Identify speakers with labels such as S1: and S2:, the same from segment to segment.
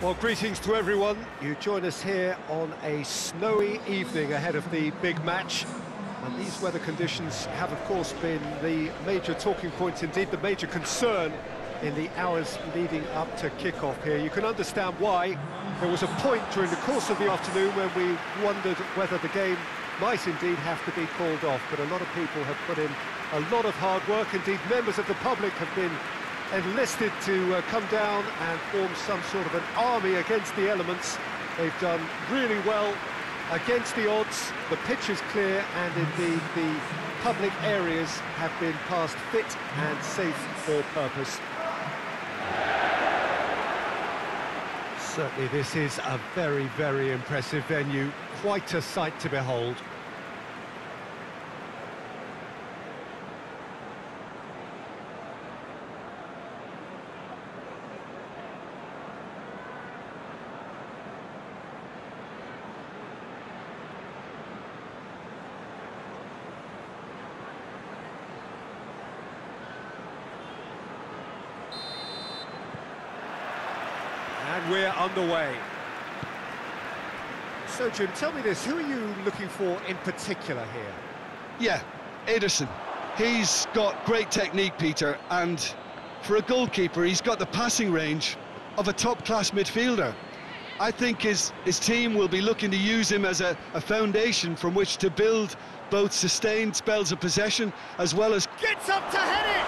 S1: Well, greetings to everyone. You join us here on a snowy evening ahead of the big match. And these weather conditions have, of course, been the major talking point, indeed the major concern in the hours leading up to kick-off here. You can understand why. There was a point during the course of the afternoon when we wondered whether the game might indeed have to be called off, but a lot of people have put in a lot of hard work. Indeed, members of the public have been enlisted to uh, come down and form some sort of an army against the elements. They've done really well against the odds. The pitch is clear and indeed the public areas have been passed fit and safe for purpose. Certainly this is a very, very impressive venue. Quite a sight to behold. And we're underway. So, Jim, tell me this, who are you looking for in particular here?
S2: Yeah, Ederson. He's got great technique, Peter, and for a goalkeeper, he's got the passing range of a top-class midfielder. I think his, his team will be looking to use him as a, a foundation from which to build both sustained spells of possession as well as...
S1: Gets up to head it!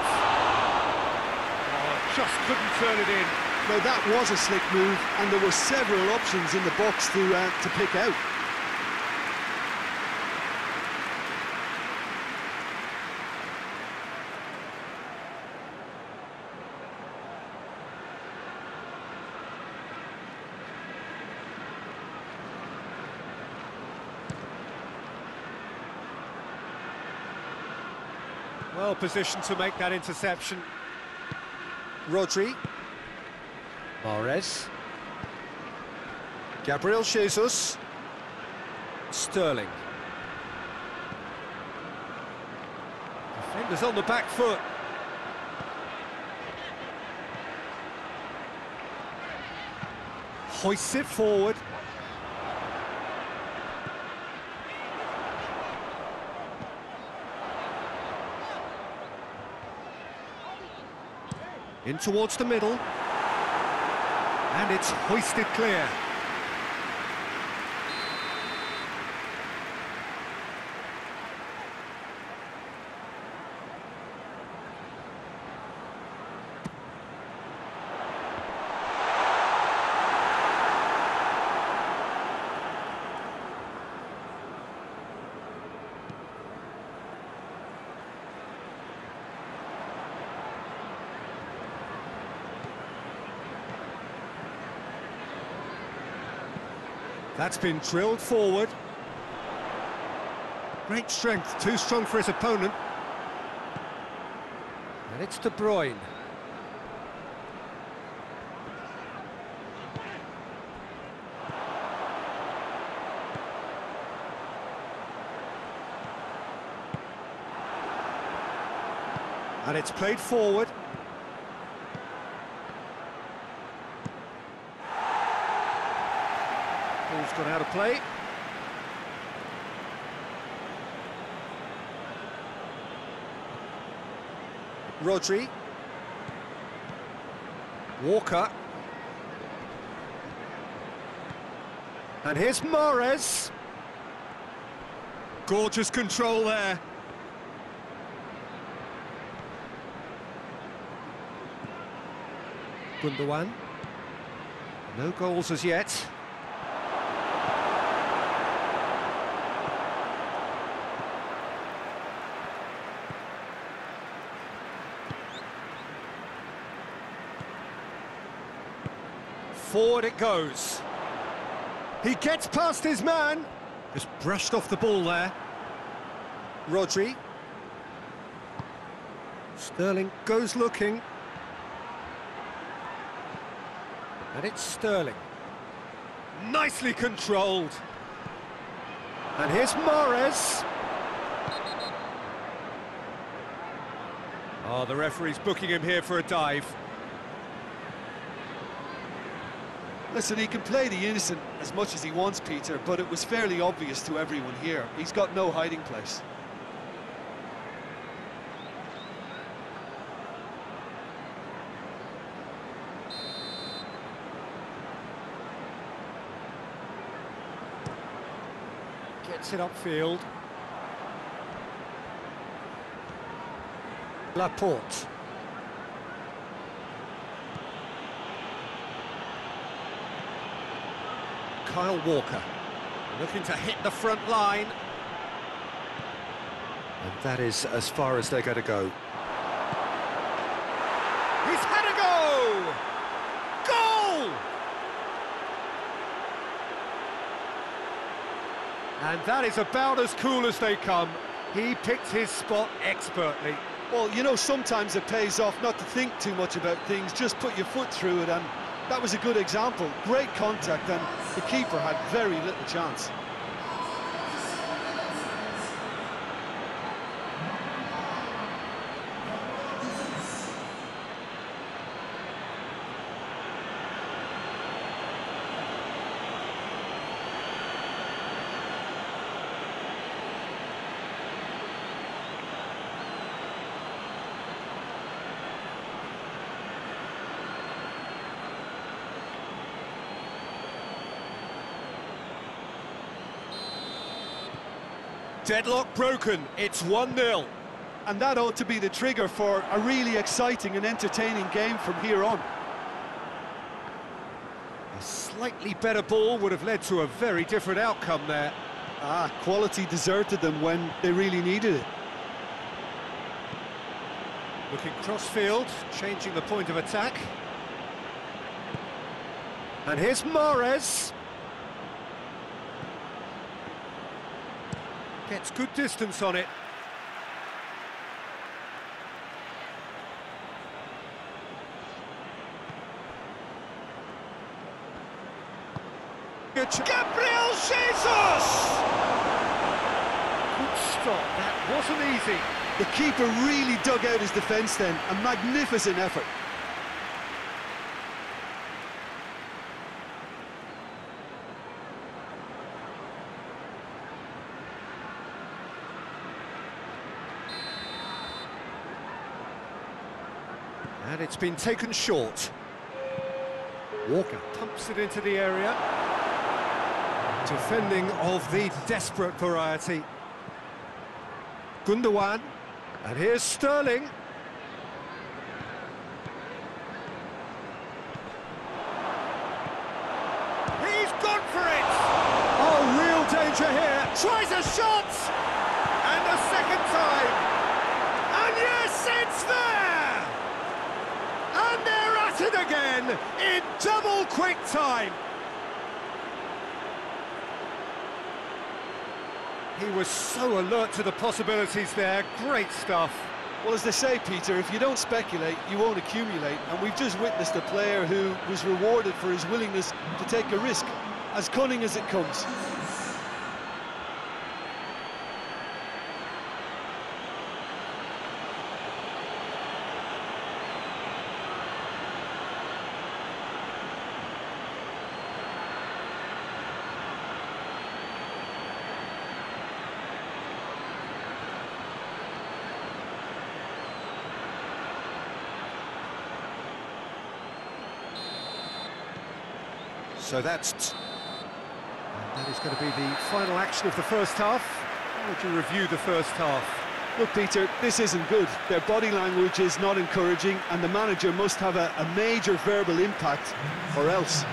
S1: Oh, just couldn't turn it in.
S2: Now that was a slick move, and there were several options in the box to, uh, to pick out.
S1: Well positioned to make that interception. Rodri. Mahrez. Gabriel Jesus. Sterling. Defenders on the back foot. Hoists it forward. In towards the middle. And it's hoisted clear. That's been drilled forward. Great strength, too strong for his opponent. And it's De Bruyne. And it's played forward. Ball's out of play. Rodri. Walker. And here's Mahrez. Gorgeous control there. Gundogan. No goals as yet. Forward it goes. He gets past his man. Just brushed off the ball there. Rodri. Sterling goes looking. And it's Sterling. Nicely controlled. And here's Mahrez. Oh, the referee's booking him here for a dive.
S2: Listen, he can play the innocent as much as he wants, Peter, but it was fairly obvious to everyone here. He's got no hiding place.
S1: Gets it upfield. Laporte. Kyle Walker looking to hit the front line. And that is as far as they're going to go. He's had a go! Goal! And that is about as cool as they come. He picked his spot expertly.
S2: Well, you know, sometimes it pays off not to think too much about things, just put your foot through it, and that was a good example. Great contact, and the keeper had very little chance.
S1: Deadlock broken, it's 1-0.
S2: And that ought to be the trigger for a really exciting and entertaining game from here on.
S1: A slightly better ball would have led to a very different outcome there.
S2: Ah, quality deserted them when they really needed it.
S1: Looking cross-field, changing the point of attack. And here's Mahrez. Gets good distance on it. Gabriel Jesus! Good stop, that wasn't easy.
S2: The keeper really dug out his defence then, a magnificent effort.
S1: And it's been taken short. Walker pumps it into the area. Defending of the desperate variety. Gundogan. And here's Sterling. He's gone for it! Oh, real danger here. Tries a shot! And a second time. And yes, it's there! And they're at it again in double quick time. He was so alert to the possibilities there. Great stuff.
S2: Well, as they say, Peter, if you don't speculate, you won't accumulate. And we've just witnessed a player who was rewarded for his willingness to take a risk, as cunning as it comes.
S1: So that's... And that is going to be the final action of the first half. How would you review the first half?
S2: Look, Peter, this isn't good. Their body language is not encouraging, and the manager must have a, a major verbal impact, or else.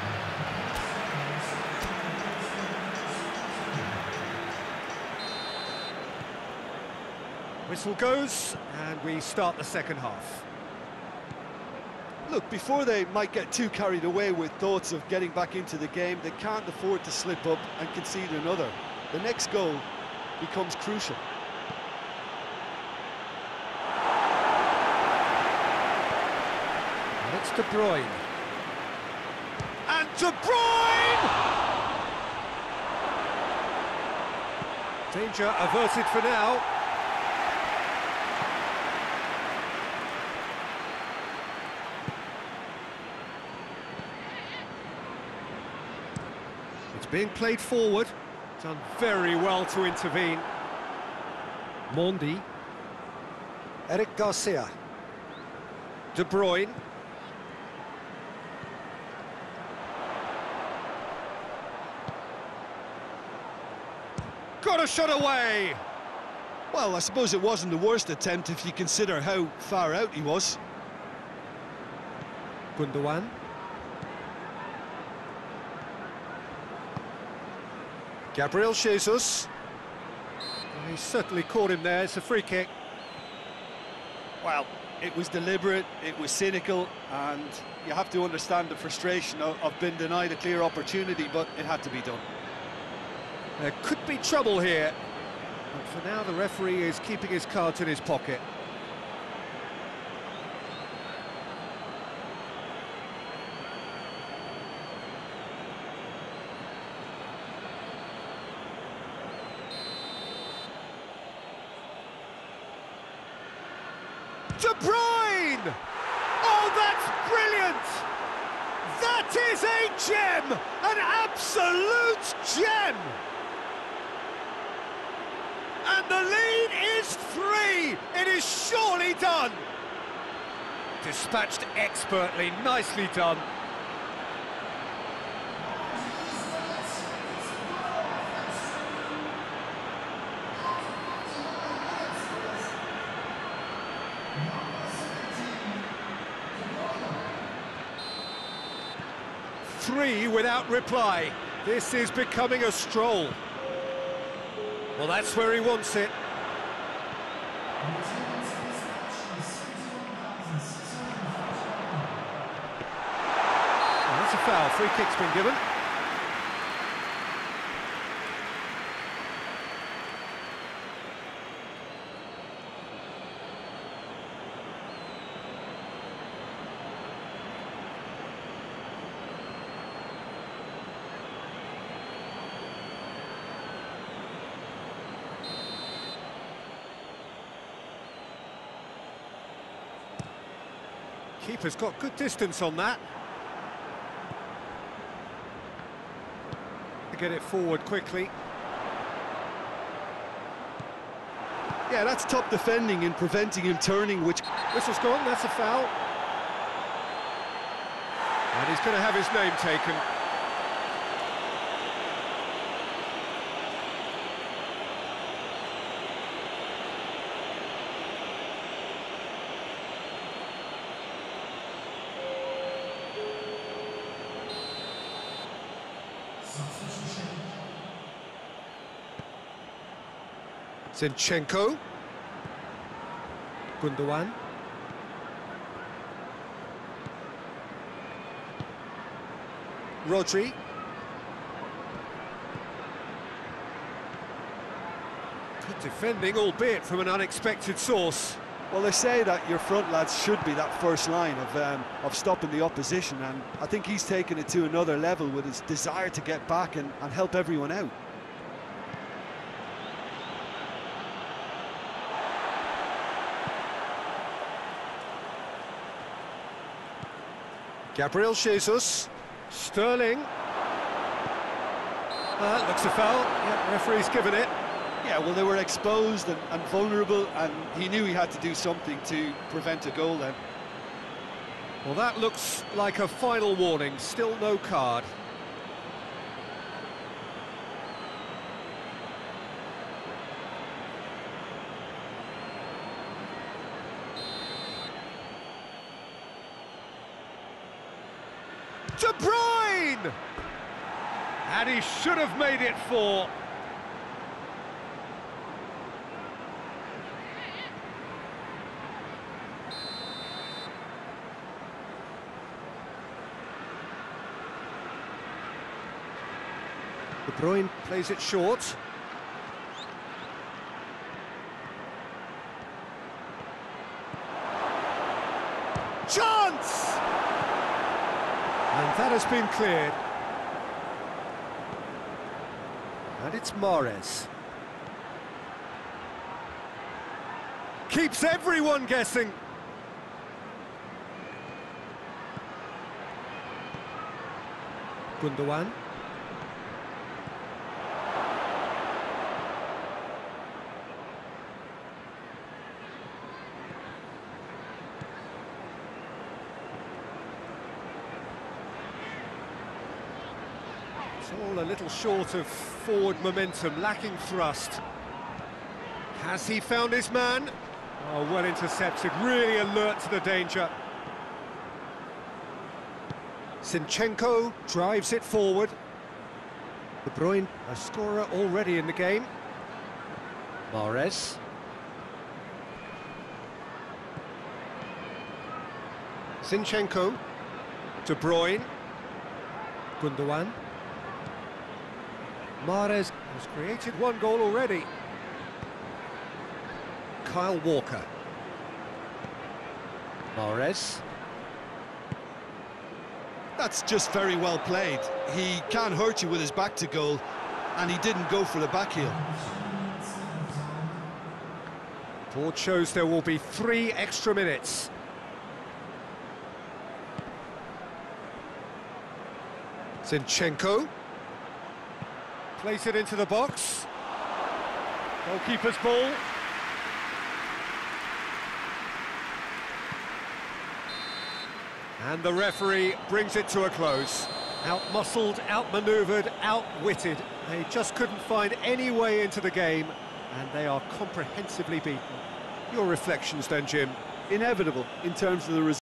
S1: Whistle goes, and we start the second half.
S2: Look, before they might get too carried away with thoughts of getting back into the game, they can't afford to slip up and concede another. The next goal becomes crucial.
S1: And it's De Bruyne. And De Bruyne! Danger averted for now. Being played forward. Done very well to intervene. Mendy. Eric Garcia. De Bruyne. Got a shot away!
S2: Well, I suppose it wasn't the worst attempt if you consider how far out he was.
S1: Gundogan. Gabriel Jesus. He certainly caught him there, it's a free kick.
S2: Well, it was deliberate, it was cynical, and you have to understand the frustration of, of being denied a clear opportunity, but it had to be done.
S1: There could be trouble here. But for now, the referee is keeping his cards in his pocket. Bruyne! Oh, that's brilliant! That is a gem! An absolute gem! And the lead is three! It is surely done! Dispatched expertly, nicely done. Three without reply. This is becoming a stroll. Well, that's where he wants it. Well, that's a foul. Free kick's been given. Keeper's got good distance on that. To get it forward quickly.
S2: Yeah, that's top defending and preventing him turning, which...
S1: Whistle's gone, that's a foul. And he's going to have his name taken. Zinchenko. Gundogan. Rodri. Good defending, albeit from an unexpected source.
S2: Well, they say that your front lads should be that first line of um, of stopping the opposition, and I think he's taken it to another level with his desire to get back and, and help everyone out.
S1: Gabriel Jesus. Sterling. Uh, looks a foul. Yeah, referee's given it.
S2: Yeah, well, they were exposed and, and vulnerable, and he knew he had to do something to prevent a goal then.
S1: Well, that looks like a final warning. Still no card. De Bruyne! And he should have made it four. Bruyne plays it short. Chance! And that has been cleared. And it's Mahrez. Keeps everyone guessing. Gundogan. It's all a little short of forward momentum, lacking thrust. Has he found his man? Oh, well intercepted, really alert to the danger. Zinchenko drives it forward. De Bruyne, a scorer already in the game. Mahrez. Zinchenko. De Bruyne. Gundogan. Mahrez has created one goal already. Kyle Walker. Mahrez.
S2: That's just very well played. He can't hurt you with his back to goal, and he didn't go for the back heel.
S1: Board shows there will be three extra minutes. Zinchenko. Place it into the box. Goalkeeper's ball. And the referee brings it to a close. Out-muscled, out-manoeuvred, outwitted. They just couldn't find any way into the game, and they are comprehensively beaten. Your reflections then, Jim?
S2: Inevitable in terms of the result.